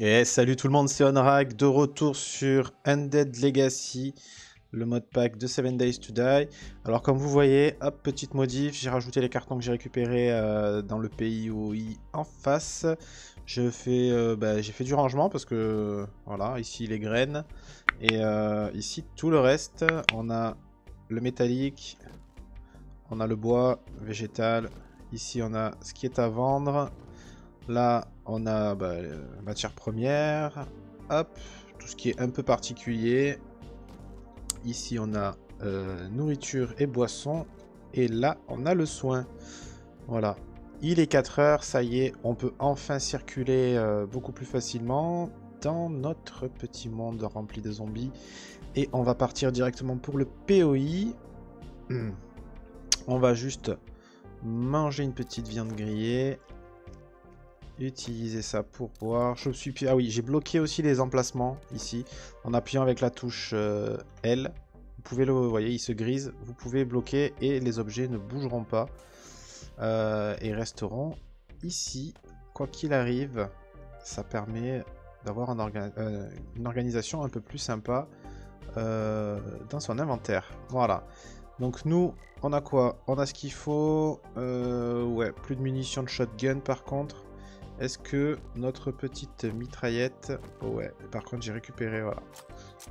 Et salut tout le monde, c'est Onrag, de retour sur Undead Legacy, le mode pack de 7 Days to Die. Alors comme vous voyez, hop, petite modif, j'ai rajouté les cartons que j'ai récupérés euh, dans le pays en face. Euh, bah, j'ai fait du rangement parce que, voilà, ici les graines. Et euh, ici tout le reste, on a le métallique, on a le bois, végétal. Ici on a ce qui est à vendre. Là, on a bah, matière première. Hop, tout ce qui est un peu particulier. Ici, on a euh, nourriture et boisson. Et là, on a le soin. Voilà. Il est 4 heures, ça y est, on peut enfin circuler euh, beaucoup plus facilement dans notre petit monde rempli de zombies. Et on va partir directement pour le POI. On va juste manger une petite viande grillée. Utiliser ça pour voir. Je suis... Ah oui, j'ai bloqué aussi les emplacements ici. En appuyant avec la touche euh, L. Vous pouvez le... Voyez, il se grise. Vous pouvez bloquer et les objets ne bougeront pas. Euh, et resteront ici. Quoi qu'il arrive, ça permet d'avoir euh, une organisation un peu plus sympa dans son inventaire. Voilà. Donc nous, on a quoi? On a ce qu'il faut. ouais, plus de munitions de shotgun par contre. Est-ce que notre petite mitraillette... Oh ouais, par contre j'ai récupéré.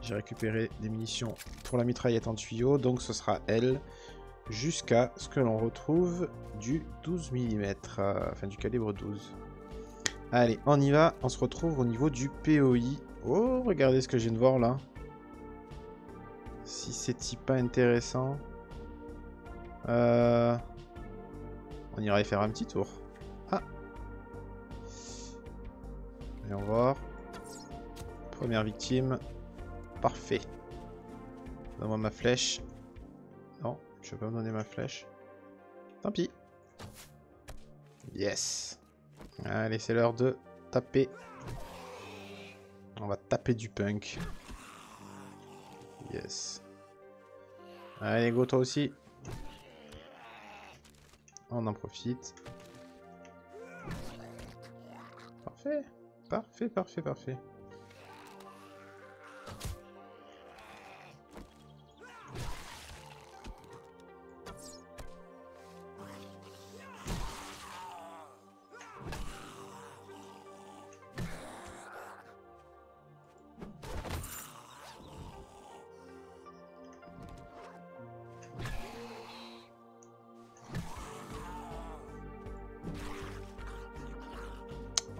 J'ai récupéré des munitions pour la mitraillette en tuyau, donc ce sera elle, jusqu'à ce que l'on retrouve du 12 mm, euh, enfin du calibre 12. Allez, on y va, on se retrouve au niveau du POI. Oh, regardez ce que je viens de voir là. Si c'est pas intéressant... Euh... On ira y faire un petit tour. Voyons voir. Première victime. Parfait. Donne-moi ma flèche. Non, je vais pas me donner ma flèche. Tant pis. Yes. Allez, c'est l'heure de taper. On va taper du punk. Yes. Allez, go toi aussi. On en profite. Parfait. Parfait, parfait, parfait.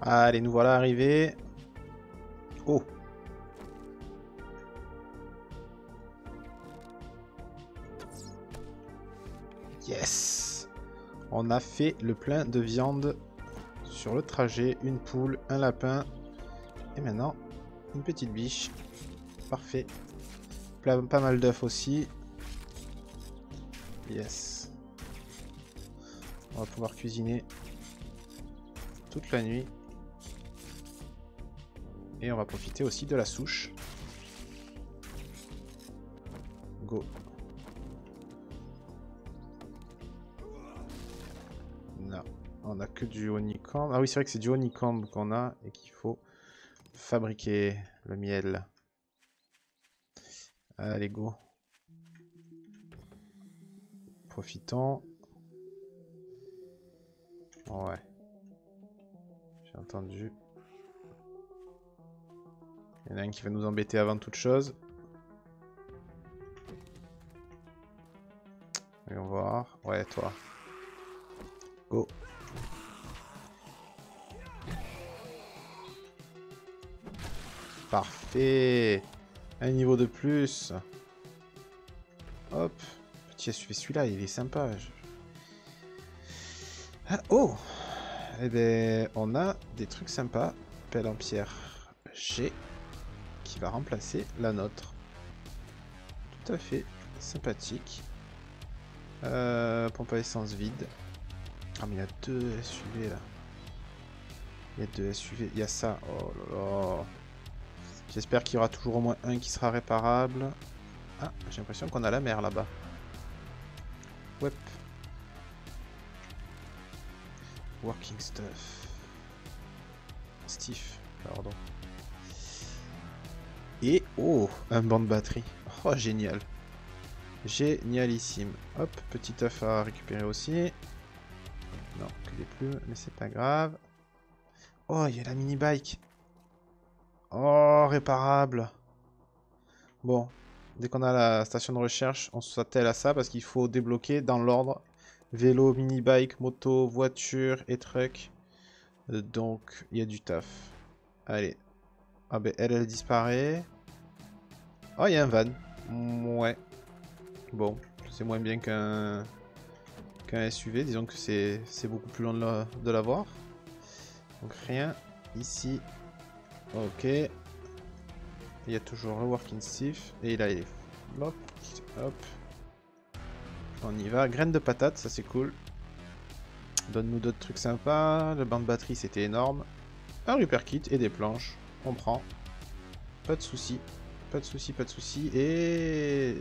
Allez, nous voilà arrivés. Oh Yes On a fait le plein de viande sur le trajet. Une poule, un lapin. Et maintenant, une petite biche. Parfait. Pas mal d'œufs aussi. Yes. On va pouvoir cuisiner toute la nuit. Et on va profiter aussi de la souche. Go. Non, on a que du honeycomb. Ah oui, c'est vrai que c'est du honeycomb qu'on a et qu'il faut fabriquer le miel. Allez, go. Profitons. Ouais. J'ai entendu. Il y en a un qui va nous embêter avant toute chose. Voyons voir. Ouais, toi. Go. Parfait. Un niveau de plus. Hop. Petit celui-là, il est sympa. Ah, oh Eh ben, on a des trucs sympas. Pelle en pierre. J'ai qui va remplacer la nôtre. Tout à fait sympathique. Euh, pompe à essence vide. Ah mais il y a deux SUV là. Il y a deux SUV. Il y a ça. Oh là là. J'espère qu'il y aura toujours au moins un qui sera réparable. Ah, j'ai l'impression qu'on a la mer là-bas. Wep. Working stuff. Steve. Pardon. Et, oh, un banc de batterie. Oh, génial. Génialissime. Hop, petit œuf à récupérer aussi. Non, que des plumes, mais c'est pas grave. Oh, il y a la mini-bike. Oh, réparable. Bon, dès qu'on a la station de recherche, on s'attelle à ça parce qu'il faut débloquer dans l'ordre vélo, mini-bike, moto, voiture et truck. Euh, donc, il y a du taf. Allez. Ah ben, elle, elle disparaît. Oh, il y a un van. Ouais. Bon, c'est moins bien qu'un qu'un SUV. Disons que c'est beaucoup plus long de l'avoir. Donc rien ici. Ok. Il y a toujours un working stiff. Et là, il est Hop. Hop. On y va. Graines de patate, ça c'est cool. Donne-nous d'autres trucs sympas. Le banc de batterie, c'était énorme. Un repair kit et des planches. On prend. Pas de soucis. Pas de soucis, pas de soucis. Et...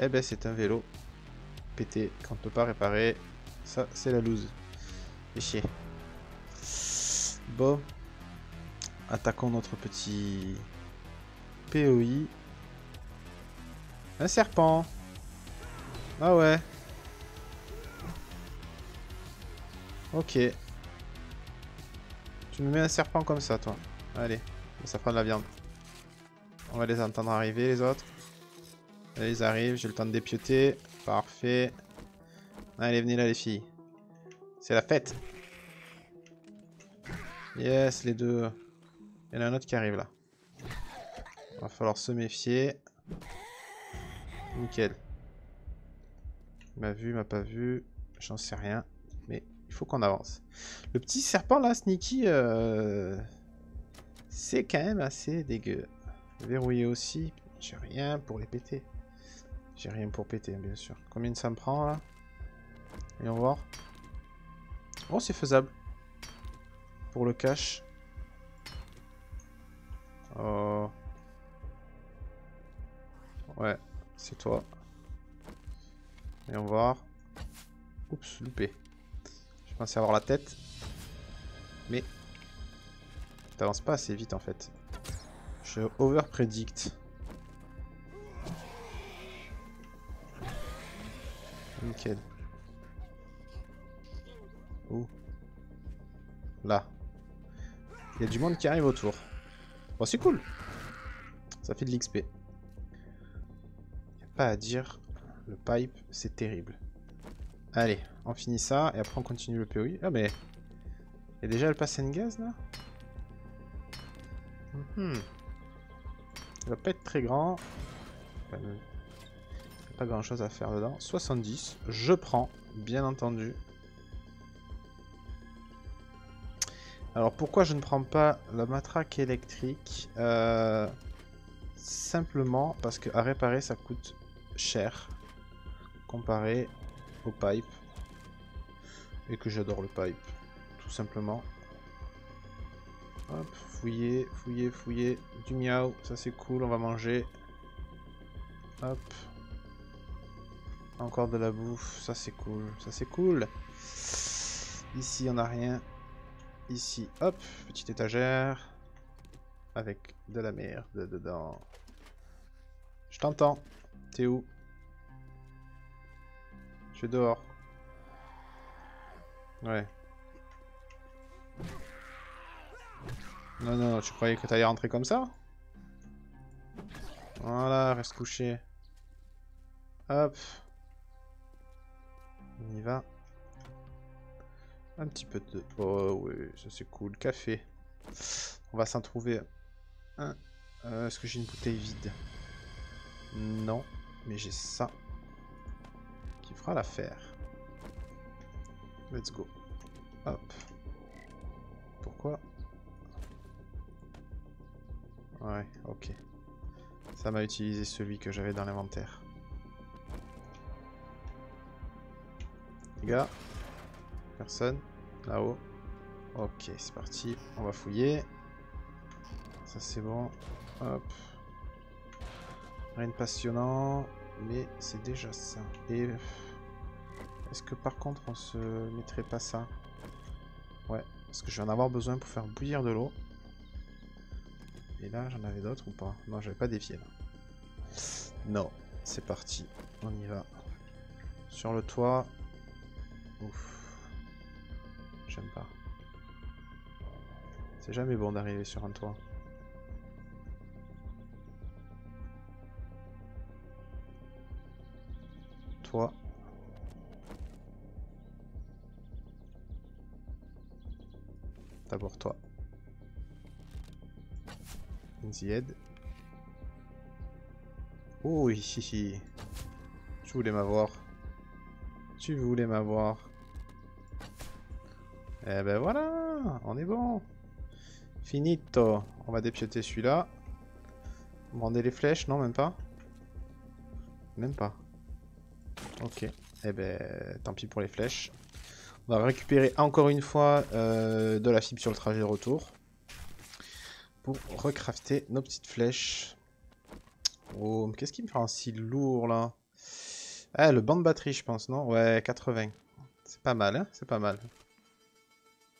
Eh ben, c'est un vélo. Pété, qu'on ne peut pas réparer. Ça, c'est la loose. Fais chier. Bon. Attaquons notre petit... POI. Un serpent. Ah ouais. Ok. Tu me mets un serpent comme ça, toi. Allez, ça fera de la viande. On va les entendre arriver, les autres. Allez, ils arrivent, j'ai le temps de dépioter. Parfait. Allez, venez là, les filles. C'est la fête. Yes, les deux. Il y en a un autre qui arrive là. Va falloir se méfier. Nickel. Il m'a vu, il m'a pas vu. J'en sais rien. Mais il faut qu'on avance. Le petit serpent là, Sneaky, euh, c'est quand même assez dégueu. Verrouillé aussi. J'ai rien pour les péter. J'ai rien pour péter, bien sûr. Combien ça me prend là? Voyons voir. Oh, c'est faisable. Pour le cash. Oh. Ouais, c'est toi. Voyons voir. Oups, loupé. Je pensais avoir la tête. Mais... T'avances pas assez vite en fait. Je over predict. Nickel. Où Là. Il y a du monde qui arrive autour. Bon, c'est cool. Ça fait de l'XP. Pas à dire. Le pipe, c'est terrible. Allez, on finit ça et après on continue le POI. Ah mais... Il y a déjà le pass en gaz là? -hmm. Il va pas être très grand. Il a pas grand chose à faire dedans. 70, je prends, bien entendu. Alors pourquoi je ne prends pas la matraque électrique? Euh, Simplement parce que à réparer ça coûte cher comparé au pipe. Et que j'adore le pipe, tout simplement. Hop, fouiller, fouiller, fouiller. Du miaou, ça c'est cool, on va manger. Hop. Encore de la bouffe, ça c'est cool, ça c'est cool. Ici on a rien. Ici, hop, petite étagère. Avec de la merde dedans. Je t'entends. T'es où? Je suis dehors. Ouais. Non, non, tu croyais que t'allais rentrer comme ça Voilà, reste couché. Hop. On y va. Un petit peu de... Oh oui, ça c'est cool. Café. On va s'en trouver. Euh, est-ce que j'ai une bouteille vide? Non. Mais j'ai ça. Qui fera l'affaire. Let's go. Hop. Pourquoi? Ouais, ok. Ça m'a utilisé celui que j'avais dans l'inventaire. Les gars. Personne. Là-haut. Ok, c'est parti. On va fouiller. Ça c'est bon. Hop. Rien de passionnant. Mais c'est déjà ça. Et est-ce que par contre on se mettrait pas ça? Ouais, Parce que je vais en avoir besoin pour faire bouillir de l'eau. Et là, j'en avais d'autres ou pas? Non, j'avais pas défié là. Non, c'est parti. On y va. Sur le toit. Ouf. J'aime pas. C'est jamais bon d'arriver sur un toit. Toi. D'abord toi. In Oh, hihi. Tu voulais m'avoir. Tu voulais m'avoir. Eh ben voilà, on est bon. Finito. On va dépioter celui-là. Rendez les flèches Non, même pas? Même pas. Ok. Eh ben, tant pis pour les flèches. On va récupérer encore une fois euh, de la fibre sur le trajet retour pour recrafter nos petites flèches. Oh, qu'est-ce qui me rend si lourd là? Ah, le banc de batterie, je pense, non? Ouais, 80. C'est pas mal, hein? C'est pas mal.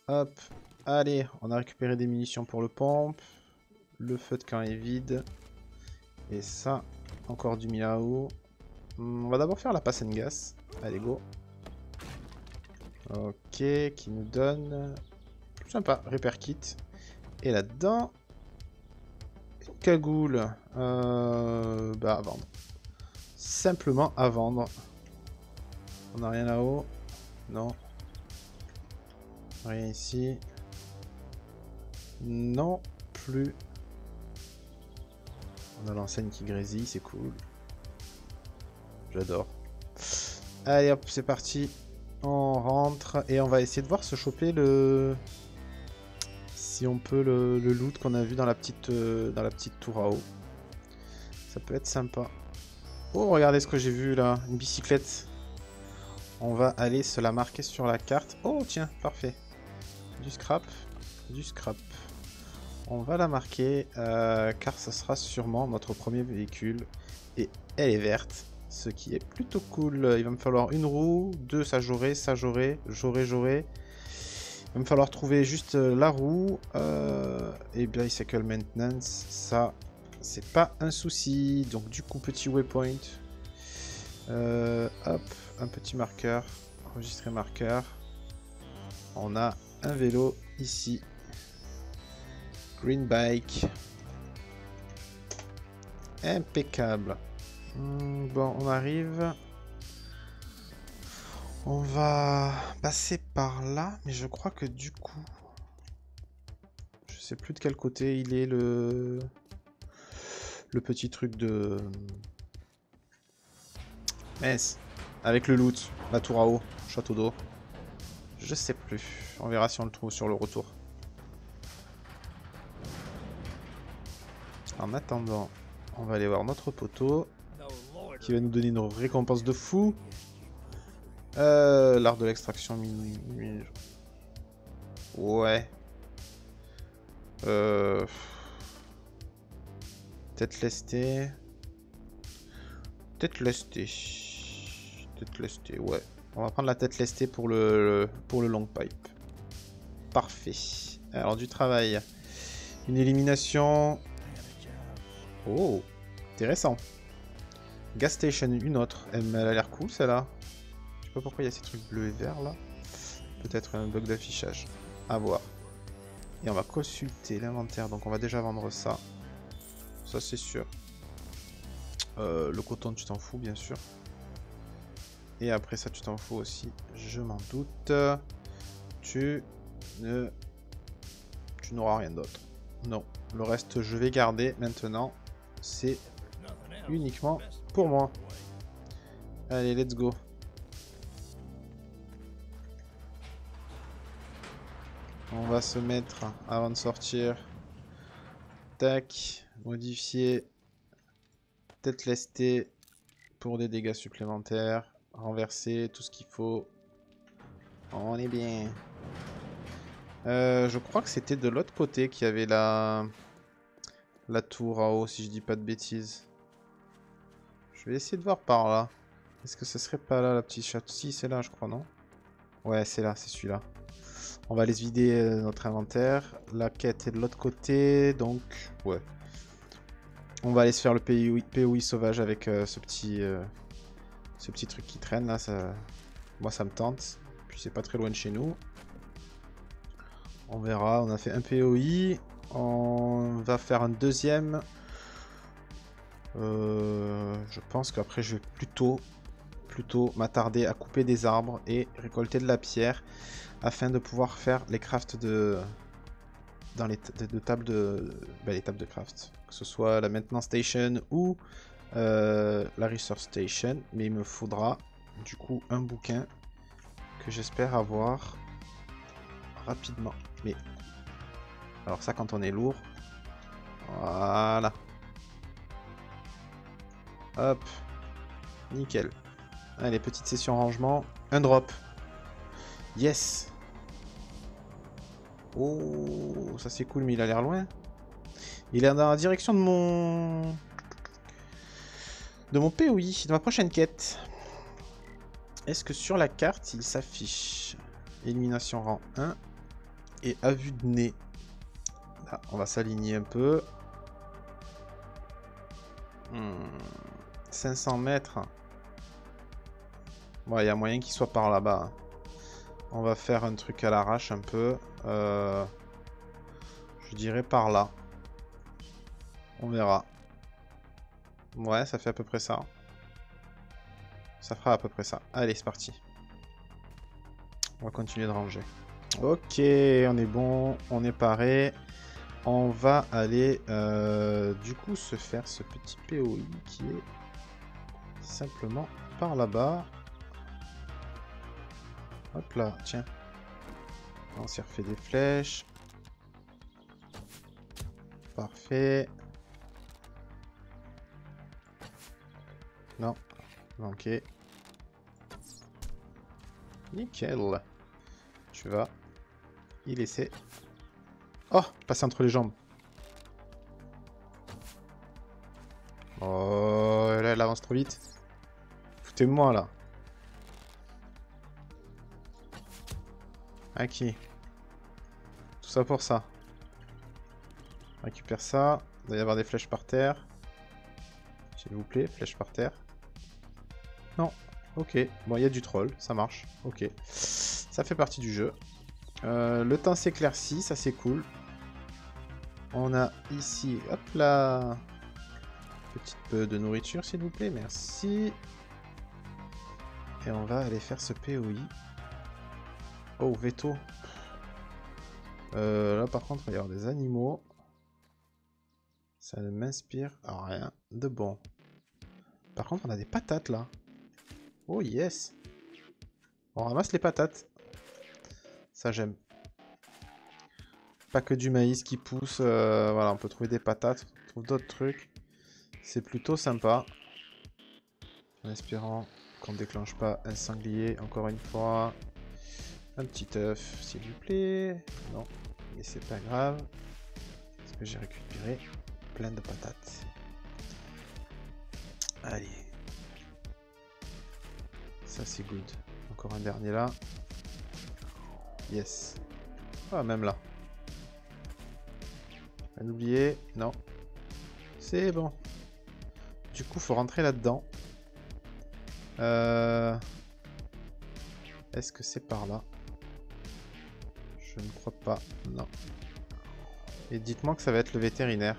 Hop. Allez, on a récupéré des munitions pour le pompe. Le feu de camp est vide. Et ça, encore du miaou. Hmm, on va d'abord faire la passe and gas. Allez, go. Ok, qui nous donne... Sympa, repair kit. Et là-dedans, cagoule. Euh, bah, à vendre. Simplement à vendre. On n'a rien là-haut. Non. Rien ici. Non plus. On a l'enseigne qui grésille, c'est cool. J'adore. Allez hop, c'est parti. On rentre et on va essayer de voir se choper le si on peut le, loot qu'on a vu dans la petite euh, dans la petite tour à eau. Ça peut être sympa. Oh, regardez ce que j'ai vu là, une bicyclette. On va aller se la marquer sur la carte. Oh, tiens, parfait. Du scrap, du scrap. On va la marquer euh, car ça sera sûrement notre premier véhicule et elle est verte, ce qui est plutôt cool. Il va me falloir une roue, deux ça j'aurai, ça j'aurai, j'aurai, j'aurai. Il va me falloir trouver juste euh, la roue euh, et bicycle maintenance. Ça, c'est pas un souci. Donc du coup, petit waypoint. Euh, hop, un petit marqueur. Enregistrer marqueur. On a un vélo ici. Green bike. Impeccable. Hmm, bon, on arrive. On va passer par là, mais je crois que du coup... Je sais plus de quel côté il est le... Le petit truc de... Mess. Avec le loot, la tour à eau, château d'eau. Je sais plus. On verra si on le trouve sur le retour. En attendant, on va aller voir notre poteau. Qui va nous donner une récompense de fou. Euh, L'art de l'extraction Ouais. Euh... Tête lestée. Tête lestée. Tête lestée, ouais. On va prendre la tête lestée pour le, long pipe. Parfait. Alors du travail. Une élimination. Oh, intéressant. Gas station, une autre. Elle a l'air cool celle-là pas pourquoi il y a ces trucs bleus et verts là. Peut-être un bug d'affichage. À voir. Et on va consulter l'inventaire. Donc on va déjà vendre ça. Ça c'est sûr. Euh, le coton tu t'en fous bien sûr. Et après ça tu t'en fous aussi. Je m'en doute. Tu ne... Tu n'auras rien d'autre. Non. Le reste je vais garder maintenant. C'est uniquement pour moi. Allez, let's go. On va se mettre avant de sortir. Tac, modifier. Tête lestée pour des dégâts supplémentaires. Renverser, tout ce qu'il faut. On est bien. Euh, je crois que c'était de l'autre côté qu'il y avait la... la tour en haut, si je dis pas de bêtises. Je vais essayer de voir par là. Est-ce que ce serait pas là la petite château Si, c'est là, je crois, non? Ouais, c'est là, c'est celui-là. On va aller vider euh, notre inventaire. La quête est de l'autre côté, donc ouais. On va aller se faire le POI, sauvage avec euh, ce petit euh, ce petit truc qui traîne là. Moi ça me tente. Puis c'est pas très loin de chez nous. On verra. On a fait un POI. On va faire un deuxième. je pense qu'après je vais plutôt plutôt m'attarder à couper des arbres et récolter de la pierre afin de pouvoir faire les crafts de dans les de, tables de ben, les tables de craft que ce soit la maintenance station ou euh, la resource station. Mais il me faudra du coup un bouquin que j'espère avoir rapidement. Mais alors ça quand on est lourd voilà. Hop. Nickel. Allez petite session rangement. Un drop. Yes Oh, ça c'est cool, mais il a l'air loin. Il est dans la direction de mon... De mon POI, de ma prochaine quête. Est-ce que sur la carte, il s'affiche? Élimination rang 1 et à vue de nez. On va s'aligner un peu. 500 hmm, mètres. Ouais, il y a moyen qu'il soit par là-bas. On va faire un truc à l'arrache un peu. Euh, je dirais par là. On verra. Ouais, ça fait à peu près ça. Ça fera à peu près ça. Allez, c'est parti. On va continuer de ranger. Ok, on est bon, on est paré. On va aller euh, du coup se faire ce petit POI qui est simplement par là-bas. Hop là, tiens. On s'est refait des flèches. Parfait. Non. Ok. Nickel. Tu vas y laisser. Oh Passer entre les jambes. Oh, là, elle avance trop vite. Foutez-moi, là. Ok. Tout ça pour ça. récupère ça. Il doit y avoir des flèches par terre. S'il vous plaît, flèches par terre. Non. Ok. Bon, il y a du troll. Ça marche. Ok. Ça fait partie du jeu. Euh, le temps s'éclaircit. Ça, c'est cool. On a ici... Hop là Petite peu de nourriture, s'il vous plaît. Merci. Et on va aller faire ce POI. Oh, veto. Euh, là, par contre, il va y avoir des animaux. Ça ne m'inspire rien de bon. Par contre, on a des patates, là. Oh, yes. On ramasse les patates. Ça, j'aime. Pas que du maïs qui pousse. Euh, voilà, on peut trouver des patates. On trouve d'autres trucs. C'est plutôt sympa. En espérant qu'on ne déclenche pas un sanglier encore une fois. Un petit œuf, s'il vous plaît. Non, mais c'est pas grave. Parce que j'ai récupéré plein de patates. Allez. Ça, c'est good. Encore un dernier là. Yes. Ah, même là. Un oublié. Non. C'est bon. Du coup, faut rentrer là-dedans. Euh... Est-ce que c'est par là? Je ne crois pas. Non. Et dites-moi que ça va être le vétérinaire.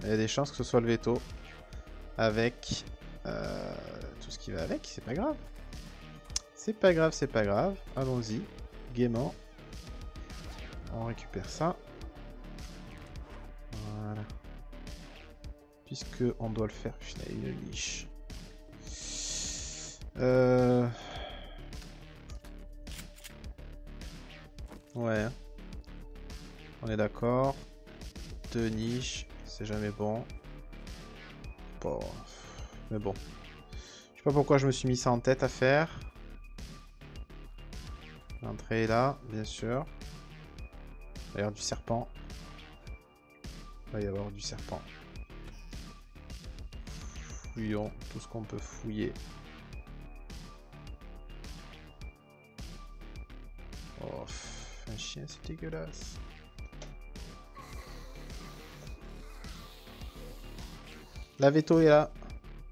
Il y a des chances que ce soit le veto. Avec euh, tout ce qui va avec, c'est pas grave. C'est pas grave, c'est pas grave. Allons-y, gaiement. On récupère ça. Voilà. Puisque on doit le faire, il une niche. Euh... Ouais. On est d'accord. Deux niches, c'est jamais bon. Bon. Mais bon. Je sais pas pourquoi je me suis mis ça en tête à faire. L'entrée est là, bien sûr. Il du serpent. Il va y avoir du serpent. Fouillons tout ce qu'on peut fouiller. Un chien, c'est dégueulasse. La veto est là.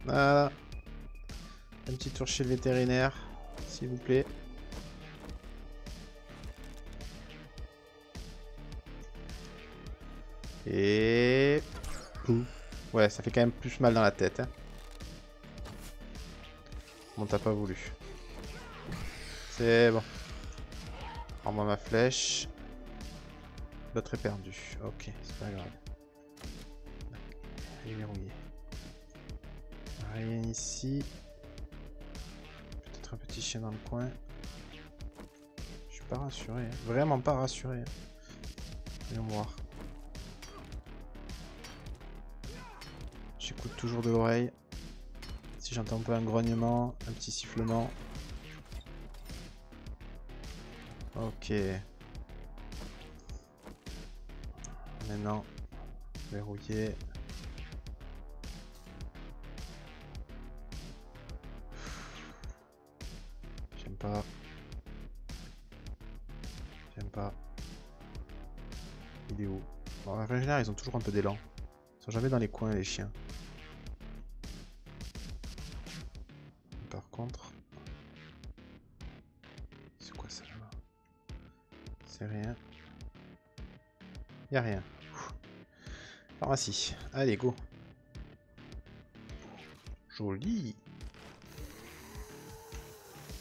Voilà. Un petit tour chez le vétérinaire, s'il vous plaît. Et... Ouais, ça fait quand même plus mal dans la tête. Hein. Bon, pas voulu. C'est bon. Rends-moi ma flèche. L'autre est perdu. Ok, c'est pas grave. Il est. Rien ici. Peut-être un petit chien dans le coin. Je suis pas rassuré. Hein. Vraiment pas rassuré. Hein. Viens voir. J'écoute toujours de l'oreille. Si j'entends un peu un grognement, un petit sifflement. Ok. Maintenant, verrouiller. J'aime pas. J'aime pas. Il est où? Bon, En général, ils ont toujours un peu d'élan. Ils sont jamais dans les coins, les chiens. C'est Rien. Y a rien. Pharmacie. Allez, go. Joli.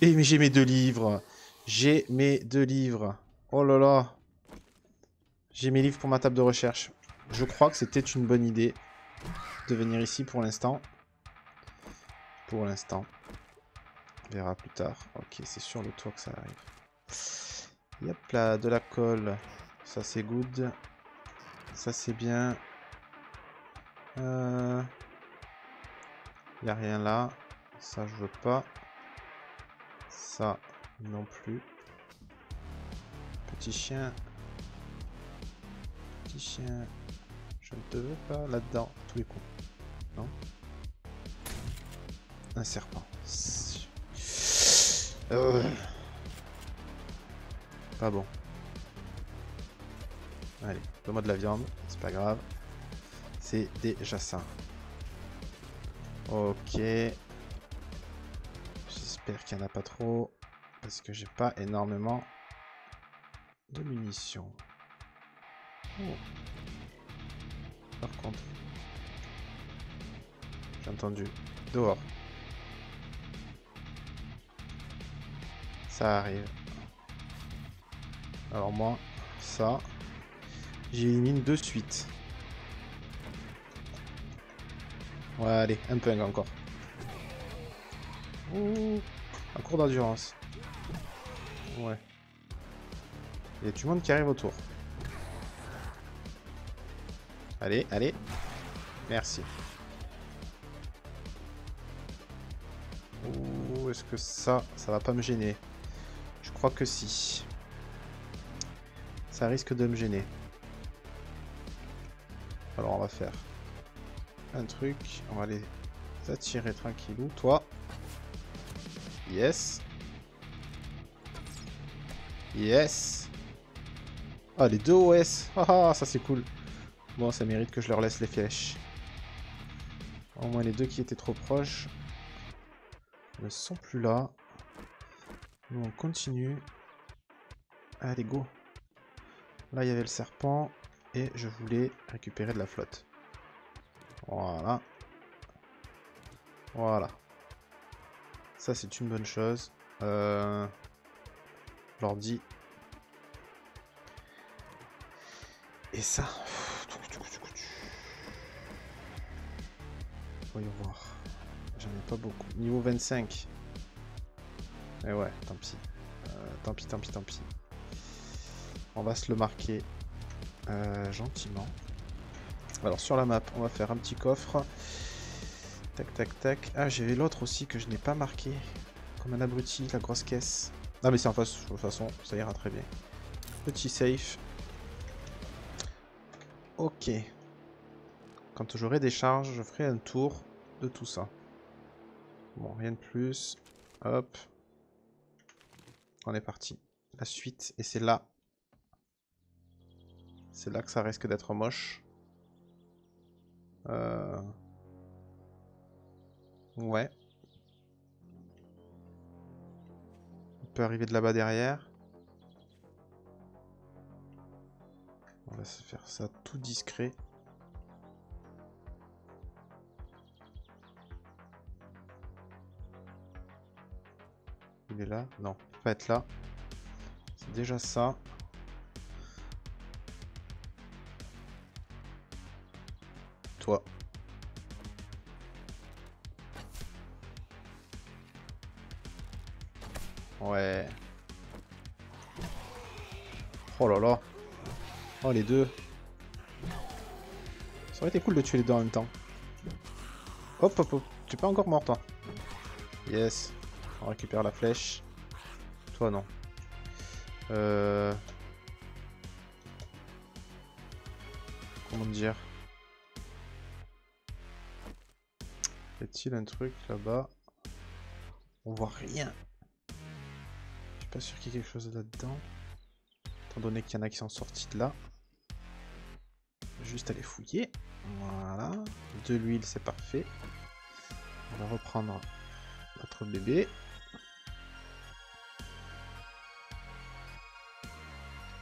Et mais j'ai mes deux livres. J'ai mes deux livres. Oh là là. J'ai mes livres pour ma table de recherche. Je crois que c'était une bonne idée de venir ici pour l'instant. Pour l'instant. On verra plus tard. Ok, c'est sur le toit que ça arrive. Yep là, de la colle. Ça c'est good. Ça c'est bien. Euh... Y a rien là. Ça je veux pas. Ça non plus. Petit chien. Petit chien. Je ne te veux pas là-dedans. Tous les coups. Non Un serpent. Pas bon. Allez, donne-moi de la viande, c'est pas grave. C'est déjà ça. Ok. J'espère qu'il n'y en a pas trop. Parce que j'ai pas énormément de munitions. Oh. Par contre, j'ai entendu dehors. Ça arrive. Alors moi, ça, j'élimine de suite. Ouais, allez, un peu encore. Ouh, un cours d'endurance. Ouais. Il y a le monde qui arrive autour. Allez, allez. Merci. Ouh, est-ce que ça, ça va pas me gêner? Je crois que si. Ça risque de me gêner. Alors on va faire un truc. On va les attirer tranquillou. Toi. Yes. Yes. Ah, les deux OS. Ah, ah, ça c'est cool. Bon, ça mérite que je leur laisse les flèches. Au moins les deux qui étaient trop proches ne sont plus là. Nous, on continue. Allez, go. Là, il y avait le serpent. Et je voulais récupérer de la flotte. Voilà. Voilà. Ça, c'est une bonne chose. Euh... L'ordi. Et ça. Voyons voir. J'en ai pas beaucoup. Niveau 25. Et ouais, tant pis. Euh, tant pis, tant pis, tant pis. On va se le marquer euh, gentiment. Alors sur la map, on va faire un petit coffre. Tac, tac, tac. Ah, j'avais l'autre aussi que je n'ai pas marqué. Comme un abruti, la grosse caisse. Ah mais c'est en face, de toute façon, ça ira très bien. Petit safe. Ok. Quand j'aurai des charges, je ferai un tour de tout ça. Bon, rien de plus. Hop. On est parti. La suite, et c'est là C'est là que ça risque d'être moche. Euh... Ouais. On peut arriver de là-bas derrière. On va se faire ça tout discret. Il est là? Non, il peut pas être là. C'est déjà ça. Ouais. Oh là là. Oh les deux. Ça aurait été cool de tuer les deux en même temps. Hop hop hop. Tu es pas encore mort toi. Yes. On récupère la flèche. Toi non. Euh... Comment dire? A-t-il un truc là-bas? On voit rien. Je suis pas sûr qu'il y ait quelque chose là-dedans. Étant donné qu'il y en a qui sont sortis de là. Juste aller fouiller. Voilà. De l'huile, c'est parfait. On va reprendre notre bébé.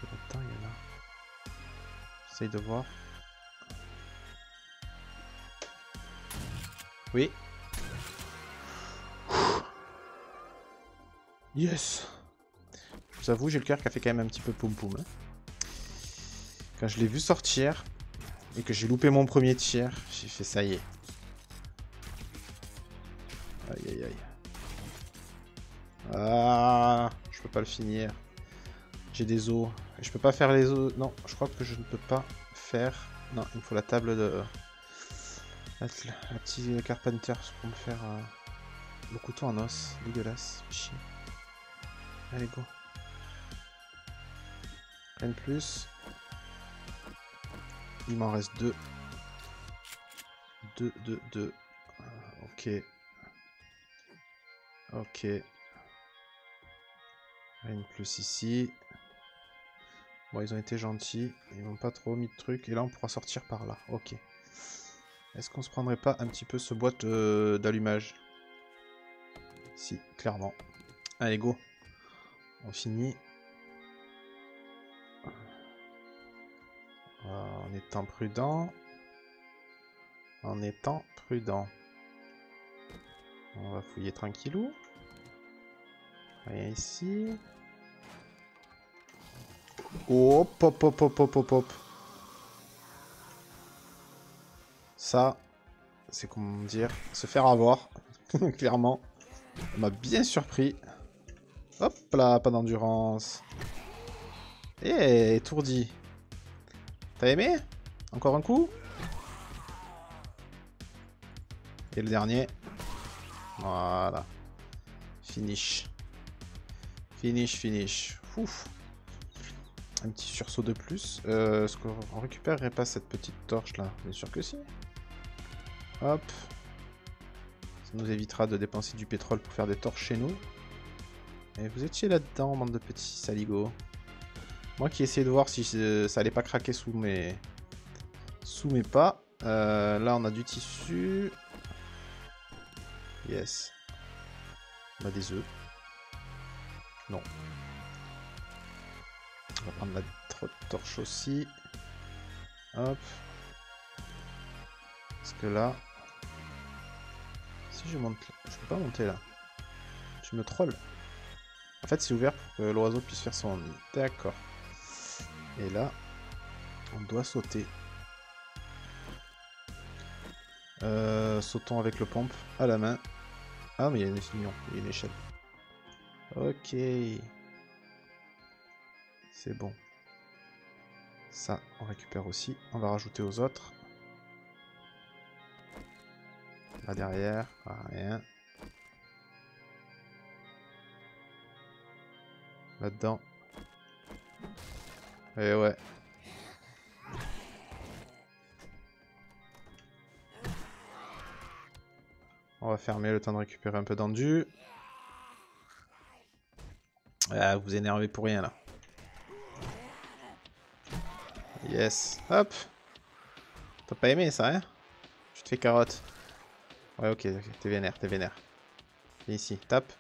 Là-dedans, il y en a. J'essaye de voir. Yes Je vous avoue, j'ai le cœur qui a fait quand même un petit peu poum poum. Hein. Quand je l'ai vu sortir et que j'ai loupé mon premier tir, j'ai fait ça y est. Aïe aïe aïe. Ah, je peux pas le finir. J'ai des os. Je peux pas faire les os. Non, je crois que je ne peux pas faire. Non, il me faut la table de. La petite carpenter pour me faire euh, le couteau en os. Dégueulasse. Chier. Allez, go. Rien de plus. Il m'en reste deux. Deux, deux, deux. Euh, ok. Ok. Rien de plus ici. Bon, ils ont été gentils. Ils m'ont pas trop mis de trucs. Et là, on pourra sortir par là. Ok. Est-ce qu'on se prendrait pas un petit peu ce boîte euh, d'allumage? Si, clairement. Allez, go. On finit. En étant prudent. En étant prudent. On va fouiller tranquillou. Rien ici. Hop, hop, hop, hop, hop, hop, Ça, c'est comment dire, se faire avoir, clairement. On m'a bien surpris. Hop là, pas d'endurance. Eh, étourdi. T'as aimé? Encore un coup? Et le dernier. Voilà. Finish. Finish, finish. Ouf. Un petit sursaut de plus. Euh, Est-ce qu'on récupérerait pas cette petite torche là Bien sûr que si. Hop. Ça nous évitera de dépenser du pétrole pour faire des torches chez nous. Et vous étiez là-dedans, bande de petits saligots. Moi qui essayais de voir si ça allait pas craquer sous mes, sous mes pas. Euh, là, on a du tissu. Yes. On a des œufs. Non. On va prendre la torche aussi. Hop. Parce que là... Si je monte... Je peux pas monter là. Je me troll. En fait, c'est ouvert pour que l'oiseau puisse faire son nid. D'accord. Et là, on doit sauter. Euh, sautons avec le pompe à la main. Ah, mais il y a une échelle. Ok. C'est bon. Ça, on récupère aussi. On va rajouter aux autres. Derrière, rien. Là-dedans. Et ouais. On va fermer le temps de récupérer un peu d'endu. Ah, vous énervez pour rien là. Yes. Hop. T'as pas aimé ça, hein? Tu te fais carotte. Ouais, ok, ok. T'es vénère, t'es vénère. Viens ici, tape.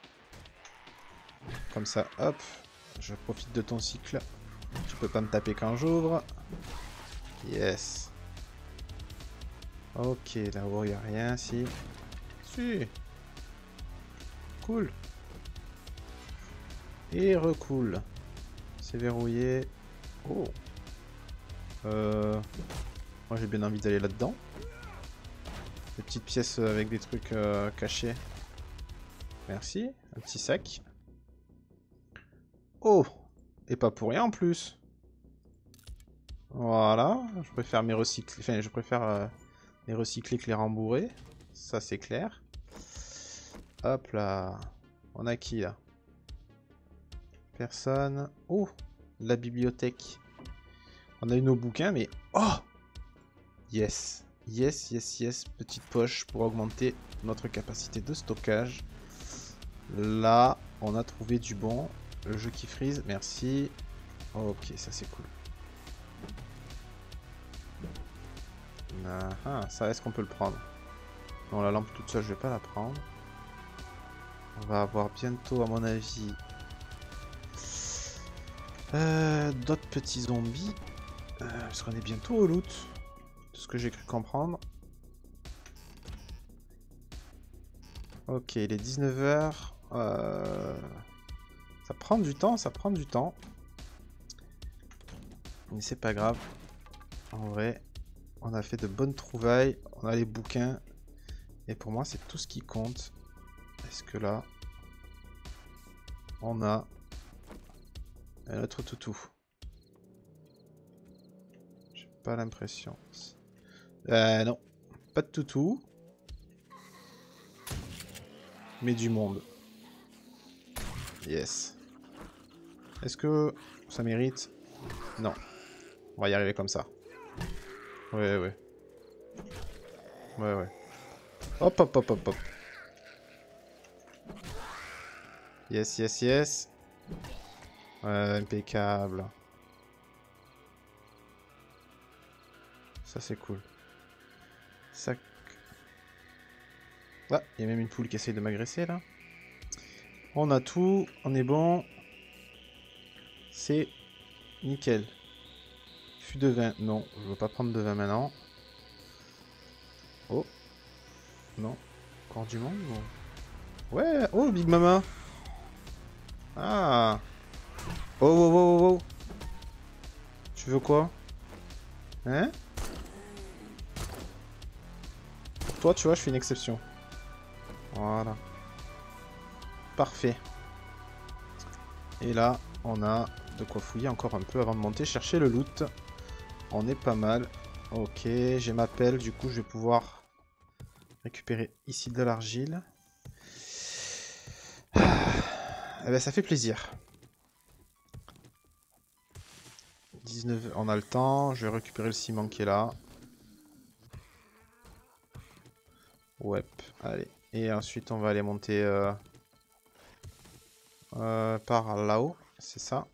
Comme ça, hop. Je profite de ton cycle. Tu peux pas me taper quand j'ouvre. Yes. Ok, là-haut, il a rien, si. Si. Cool. Et recoule. C'est verrouillé. Oh. Euh... Moi, j'ai bien envie d'aller là-dedans. Des petites pièces avec des trucs euh, cachés. Merci. Un petit sac. Oh Et pas pour rien en plus. Voilà. Je préfère mes recycler. Enfin, je préfère euh, les recycler que les rembourrer. Ça, c'est clair. Hop là. On a qui là? Personne. Oh La bibliothèque. On a eu nos bouquins, mais... Oh Yes Yes, yes, yes. Petite poche pour augmenter notre capacité de stockage. Là, on a trouvé du bon. Le jeu qui freeze, merci. Ok, ça c'est cool. Ah, ah, ça est-ce qu'on peut le prendre? Non, la lampe toute seule, je vais pas la prendre. On va avoir bientôt, à mon avis, euh, d'autres petits zombies. Euh, parce qu'on est bientôt au loot. Ce que j'ai cru comprendre. Ok, il est 19h. Euh, ça prend du temps, ça prend du temps. Mais c'est pas grave. En vrai, on a fait de bonnes trouvailles. On a les bouquins. Et pour moi, c'est tout ce qui compte. Est-ce que là, on a un autre toutou? J'ai pas l'impression. Euh, non. Pas de toutou. Mais du monde. Yes. Est-ce que ça mérite? Non. On va y arriver comme ça. Ouais, ouais. Ouais, ouais. Hop, hop, hop, hop, hop. Yes, yes, yes. Ouais, impeccable. Ça, c'est cool. Ça... Ah, il y a même une poule qui essaye de m'agresser, là. On a tout, on est bon. C'est nickel. Fût de vin, non, je veux pas prendre de vin maintenant. Oh, non, encore du monde Ouais, oh Big Mama. Ah. Oh, oh, oh, oh, oh. Tu veux quoi? Hein? Tu vois, je fais une exception. Voilà. Parfait. Et là, on a de quoi fouiller encore un peu avant de monter chercher le loot. On est pas mal. Ok, j'ai ma pelle, du coup je vais pouvoir récupérer ici de l'argile. Eh ben ça fait plaisir. 19, on a le temps, je vais récupérer le ciment qui est là. Ouais, allez. Et ensuite on va aller monter euh, euh, par là-haut, c'est ça.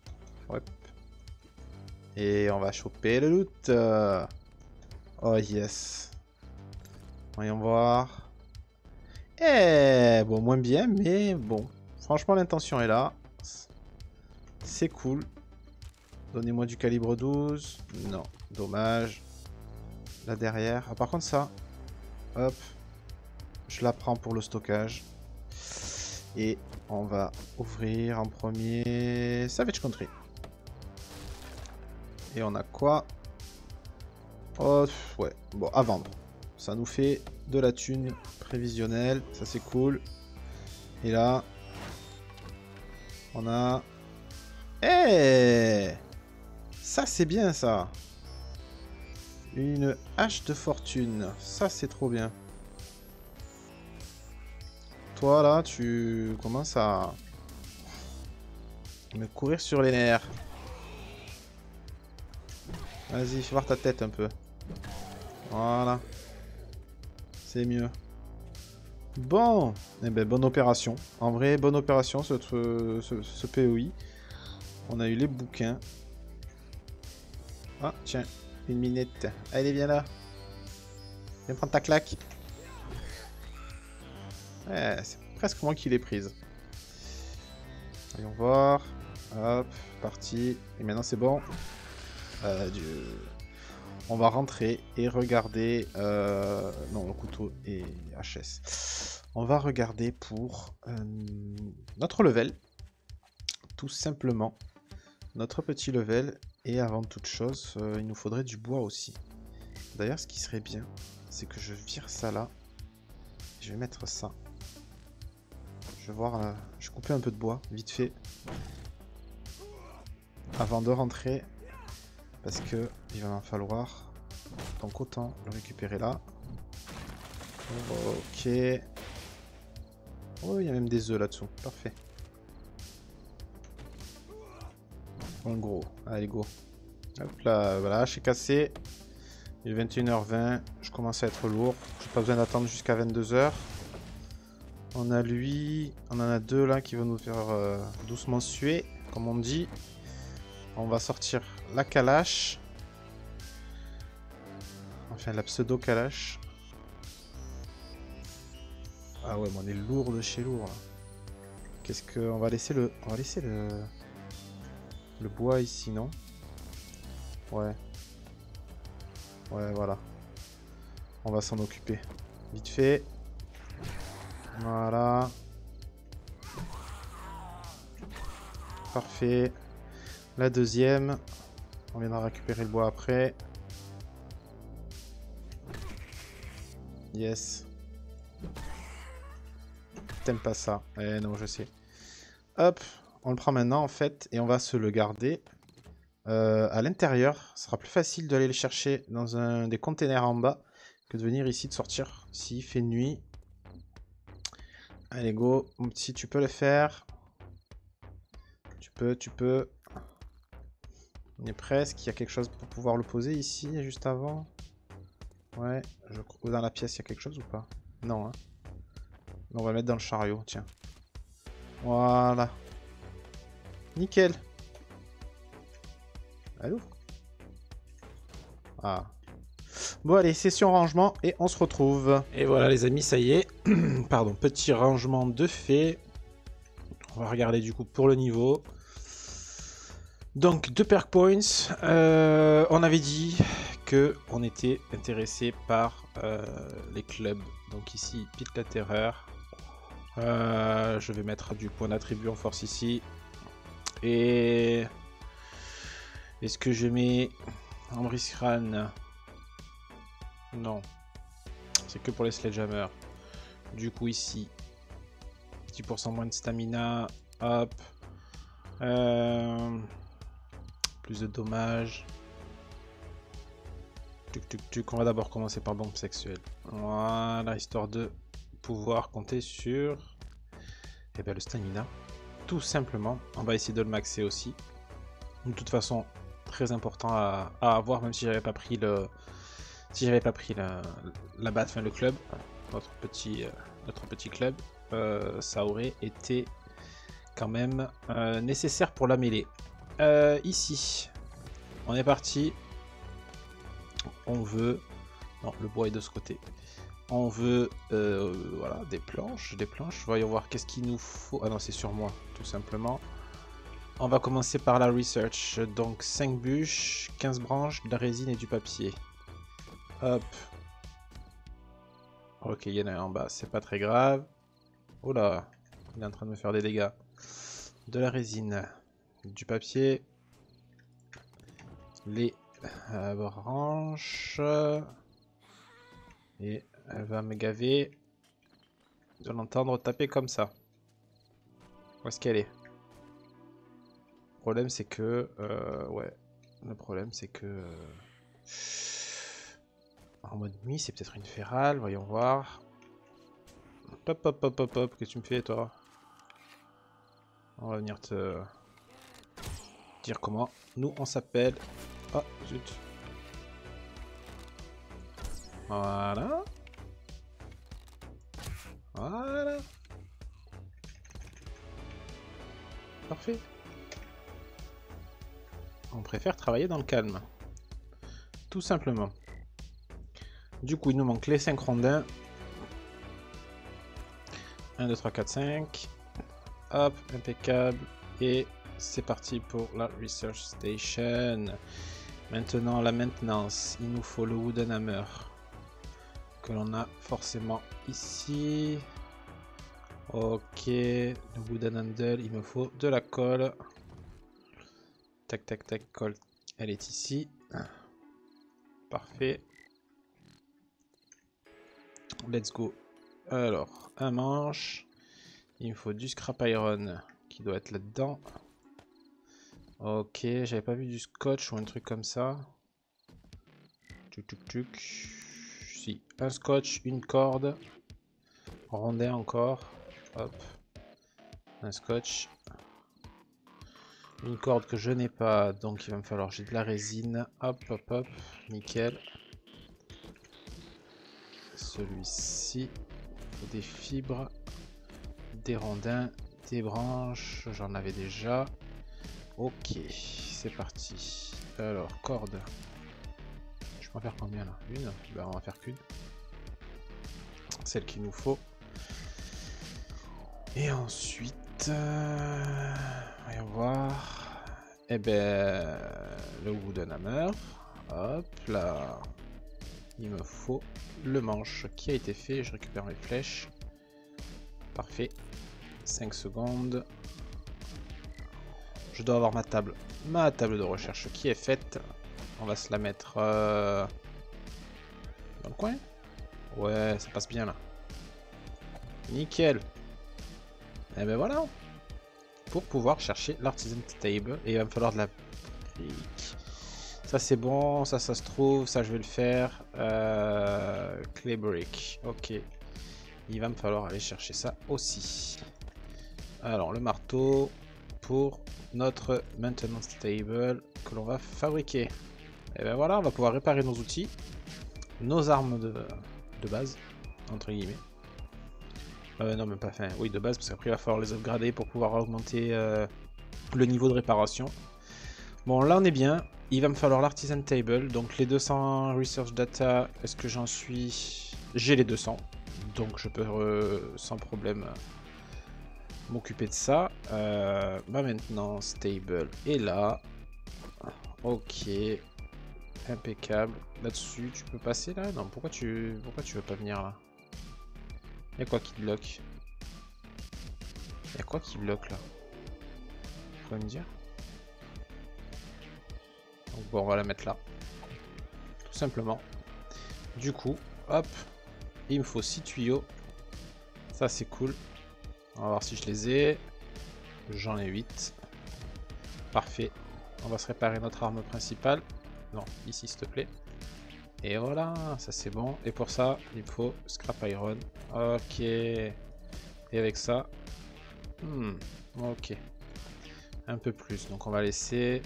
Ouais. Et on va choper le loot. Oh yes. Voyons voir. Eh, bon, moins bien, mais bon. Franchement, l'intention est là. C'est cool. Donnez-moi du calibre 12. Non, dommage. Là derrière. Ah, par contre, ça. Hop. Je la prends pour le stockage. Et on va ouvrir en premier Savage Country. Et on a quoi? Oh, ouais. Bon, à vendre. Ça nous fait de la thune prévisionnelle. Ça, c'est cool. Et là, on a... Eh Ça, c'est bien, ça. Une hache de fortune. Ça, c'est trop bien. Toi, là, tu commences à me courir sur les nerfs. Vas-y, fais voir ta tête un peu. Voilà. C'est mieux. Bon. Eh ben, bonne opération. En vrai, bonne opération, ce, ce, ce POI. On a eu les bouquins. Ah, tiens. une minute. Allez, viens là. Viens prendre ta claque. C'est presque moi qui l'ai prise. Voyons voir. Hop, parti. Et maintenant c'est bon. Adieu. On va rentrer et regarder... Euh, non, le couteau et HS. On va regarder pour euh, notre level. Tout simplement. Notre petit level. Et avant toute chose, euh, il nous faudrait du bois aussi. D'ailleurs, ce qui serait bien, c'est que je vire ça là. Je vais mettre ça. Je vais voir, euh, je vais couper un peu de bois, vite fait. Avant de rentrer. Parce que il va en falloir. Donc autant le récupérer là. Ok. Oh, il y a même des œufs là-dessous. Parfait. En gros. Allez, go. Hop là, voilà, je suis cassé. Il est 21h20, je commence à être lourd. J'ai pas besoin d'attendre jusqu'à 22h. On a lui, on en a deux là qui vont nous faire euh, doucement suer, comme on dit. On va sortir la calache. Enfin, la pseudo calache. Ah ouais, mais on est lourd de chez lourd. Qu'est-ce que... On va laisser le... On va laisser le... Le bois ici, non? Ouais. Ouais, voilà. On va s'en occuper. Vite fait. Voilà. Parfait. La deuxième. On viendra récupérer le bois après. Yes. T'aimes pas ça. Eh non, je sais. Hop, on le prend maintenant en fait et on va se le garder euh, à l'intérieur. Ce sera plus facile d'aller le chercher dans un des containers en bas que de venir ici de sortir s'il fait nuit. Allez go, mon petit, tu peux le faire. Tu peux, tu peux. On est presque. Il y a quelque chose pour pouvoir le poser ici, juste avant. Ouais, je... dans la pièce, il y a quelque chose ou pas? Non, hein. On va le mettre dans le chariot, tiens. Voilà. Nickel. Allô? Ah. Bon allez, session rangement et on se retrouve. Et voilà les amis, ça y est. Pardon, petit rangement de fait. On va regarder du coup pour le niveau. Donc, deux perk points. Euh, on avait dit que on était intéressé par euh, les clubs. Donc ici, Pit la Terreur. Euh, je vais mettre du point d'attribut en force ici. Et... Est-ce que je mets Ambrisran Non. C'est que pour les Sledgehammer. Du coup ici, 10% moins de stamina. Hop. Euh, plus de dommages. Tuc, tuc. On va d'abord commencer par bombe sexuelle. Voilà, histoire de pouvoir compter sur eh bien, le stamina. Tout simplement. On va essayer de le maxer aussi. De toute façon, très important à, avoir, même si j'avais pas pris le. Si j'avais pas pris la, la enfin le club, notre petit, euh, notre petit club, euh, ça aurait été quand même euh, nécessaire pour la mêlée. ici, on est parti. On veut. Non, le bois est de ce côté. On veut voilà, des planches, des planches. Voyons voir qu'est-ce qu'il nous faut. Ah non, c'est sur moi, tout simplement. On va commencer par la research. Donc 5 bûches, 15 branches, de la résine et du papier. Hop. Ok, il y en a un en bas, c'est pas très grave. Oh là, il est en train de me faire des dégâts. De la résine, du papier, les euh, branches. Et elle va me gaver de l'entendre taper comme ça. Où est-ce qu'elle est, Le problème c'est que... Euh, ouais. Le problème c'est que... Euh, en mode nuit c'est peut-être une férale, voyons voir. Hop hop hop hop hop, que tu me fais toi? On va venir te... dire comment nous on s'appelle. Ah zut. Voilà. Voilà. Parfait. On préfère travailler dans le calme. tout simplement. Du coup, il nous manque les 5 rondins. 1, 2, 3, 4, 5. Hop, impeccable. Et c'est parti pour la Research Station. Maintenant, la maintenance. Il nous faut le Wooden Hammer. Que l'on a forcément ici. Ok, le Wooden Handle, il me faut de la colle. Tac, tac, tac, colle. Elle est ici. Parfait. Let's go. Alors, un manche. Il me faut du scrap iron qui doit être là-dedans. Ok, j'avais pas vu du scotch ou un truc comme ça. Tuc, tuc, tuc. Si, un scotch, une corde. Rondin encore. Hop. Un scotch. Une corde que je n'ai pas, donc il va me falloir j'ai de la résine. Hop, hop, hop. Nickel. Celui-ci. Des fibres. Des rondins. Des branches. J'en avais déjà. Ok, c'est parti. Alors, corde. Je peux en faire combien là? Une? Ben, On va faire qu'une. Celle qu'il nous faut. Et ensuite, euh, voyons voir. Eh ben, le wooden hammer. Hop là. Il me faut le manche qui a été fait. Je récupère mes flèches. Parfait. 5 secondes. Je dois avoir ma table. Ma table de recherche qui est faite. On va se la mettre euh, dans le coin. Ouais, ça passe bien là. Nickel. Et eh ben voilà. Pour pouvoir chercher l'artisan table. Et il va me falloir de la. C'est bon, ça ça se trouve, ça je vais le faire. Euh, clay ok. Il va me falloir aller chercher ça aussi. Alors le marteau pour notre maintenance table que l'on va fabriquer. Et ben voilà, on va pouvoir réparer nos outils, nos armes de, base, entre guillemets. Euh, non, même pas. Enfin, oui, de base, parce qu'après, il va falloir les upgrader pour pouvoir augmenter euh, le niveau de réparation. Bon, là, on est bien. Il va me falloir l'artisan table. Donc, les 200 research data, est-ce que j'en suis? J'ai les 200. Donc, je peux euh, sans problème m'occuper de ça. ma maintenance table est là. Ok. Impeccable. Là-dessus, tu peux passer là? Non, pourquoi tu, pourquoi tu veux pas venir là? Y'a quoi qui bloque? Y'a quoi qui bloque là? Faut me dire Donc bon, on va la mettre là. Tout simplement. Du coup, hop, il me faut 6 tuyaux. Ça c'est cool. On va voir si je les ai. J'en ai 8. Parfait. On va se réparer notre arme principale. Non, ici s'il te plaît. Et voilà, ça c'est bon. Et pour ça, il faut scrap iron. Ok. Et avec ça, hmm, ok. Un peu plus. Donc on va laisser.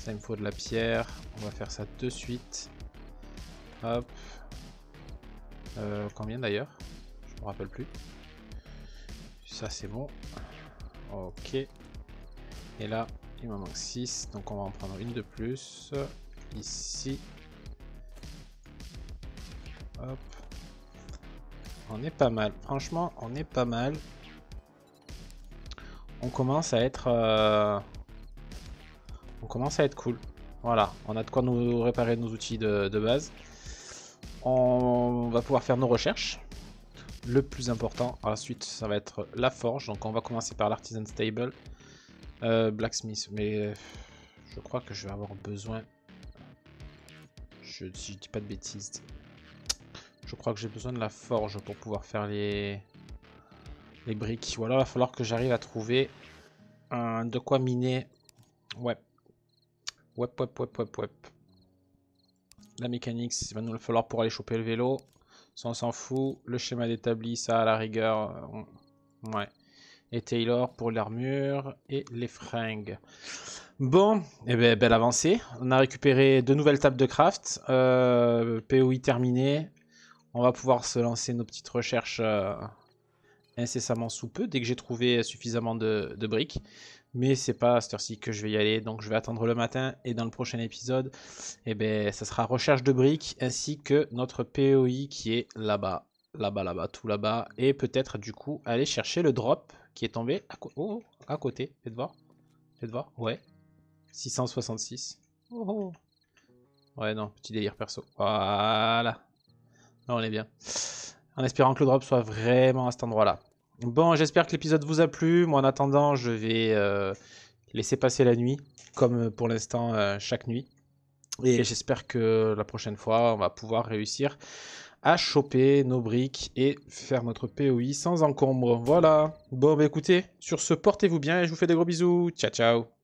Ça, il me faut de la pierre. On va faire ça de suite. Hop. Euh, combien d'ailleurs? Je me rappelle plus. Ça c'est bon. Ok. Et là, il m'en manque 6. Donc on va en prendre une de plus. Ici. Hop. On est pas mal. Franchement, on est pas mal. On commence à être... Euh, on commence à être cool. Voilà, on a de quoi nous réparer nos outils de, base. On va pouvoir faire nos recherches. Le plus important, ensuite, ça va être la forge. Donc on va commencer par l'artisan stable. Euh, blacksmith, mais je crois que je vais avoir besoin... Je, si je dis pas de bêtises, je crois que j'ai besoin de la forge pour pouvoir faire les, briques. Ou alors il va falloir que j'arrive à trouver de quoi miner. Ouais. La mécanique, il va nous le falloir pour aller choper le vélo. Ça, on s'en fout. Le schéma d'établi, ça, à la rigueur. Euh, ouais. Et Taylor pour l'armure et les fringues. Bon, eh ben, belle avancée. On a récupéré deux nouvelles tables de craft. Euh, POI terminé on va pouvoir se lancer nos petites recherches euh, incessamment sous peu, dès que j'ai trouvé suffisamment de, briques. Mais c'est pas à cette heure-ci que je vais y aller, donc je vais attendre le matin. Et dans le prochain épisode, eh ben, ça sera recherche de briques, ainsi que notre POI qui est là-bas, là-bas, là-bas, tout là-bas. Et peut-être du coup aller chercher le drop qui est tombé à, oh, à côté. Faites voir. Faites voir. Ouais. 666. Oh. Ouais, non, petit délire perso. Voilà. on est bien. En espérant que le drop soit vraiment à cet endroit-là. Bon, j'espère que l'épisode vous a plu. Moi, en attendant, je vais euh, laisser passer la nuit, comme pour l'instant, euh, chaque nuit. Et j'espère que la prochaine fois, on va pouvoir réussir à choper nos briques et faire notre POI sans encombre. Voilà. Bon, bah écoutez, sur ce, portez-vous bien et je vous fais des gros bisous. Ciao, ciao.